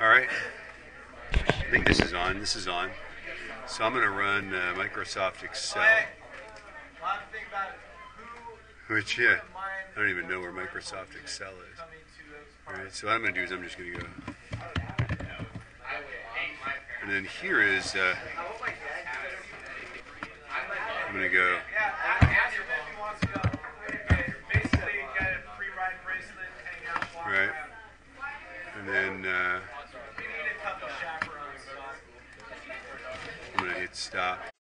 All right. I think this is on. This is on. So I'm going to run uh, Microsoft Excel, which, yeah, I don't even know where Microsoft Excel is. All right, so what I'm going to do is I'm just going to go. And then here is, uh, I'm going to go. Right. And then uh, Stop.